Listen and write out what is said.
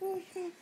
嗯是